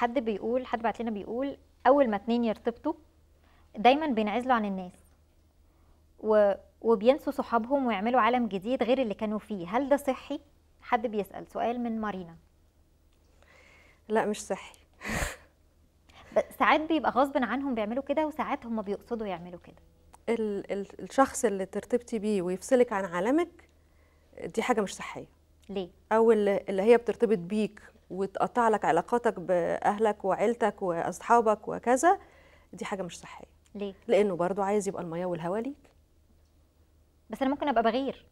حد بيقول حد بعت لنا بيقول أول ما اتنين يرتبطوا دايما بينعزلوا عن الناس و... وبينسوا صحابهم ويعملوا عالم جديد غير اللي كانوا فيه. هل ده صحي؟ حد بيسأل. سؤال من مارينا. لا مش صحي. ساعات بيبقى غصب عنهم بيعملوا كده وساعات هم بيقصدوا يعملوا كده. ال ال الشخص اللي ترتبطي بيه ويفصلك عن عالمك دي حاجة مش صحية. ليه؟ أو اللي هي بترتبط بيك وتقطع لك علاقاتك بأهلك وعيلتك وأصحابك وكذا دي حاجة مش صحية. ليه؟ لأنه برضو عايز يبقى المياه والهواء ليك. بس أنا ممكن أبقى بغير.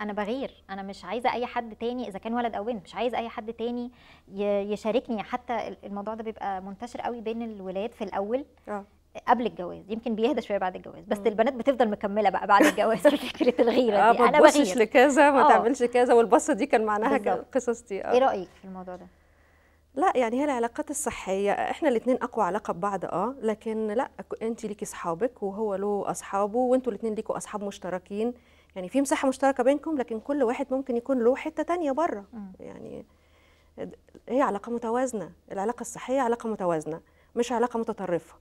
أنا بغير. أنا مش عايزة أي حد تاني إذا كان ولد أو بنت مش عايزة أي حد تاني يشاركني. حتى الموضوع ده بيبقى منتشر قوي بين الولاد في الأول. آه. قبل الجواز يمكن بيهدى شوية بعد الجواز بس. البنات بتفضل مكملة بقى بعد الجواز في فكرة الغيرة آه، دي ما أنا بغير لكذا ما آه. تعملش كذا والبصة دي كان معناها. القصص دي إيه آه رأيك في الموضوع ده لا يعني هي العلاقات الصحية إحنا الاثنين أقوى علاقة ببعض آه لكن لا انت ليكي أصحابك وهو له أصحابه وأنتوا الاثنين ليكوا أصحاب مشتركين يعني في مساحة مشتركة بينكم لكن كل واحد ممكن يكون له حتة تانية بره. يعني هي علاقة متوازنة العلاقة الصحية علاقة متوازنة مش علاقة متطرفة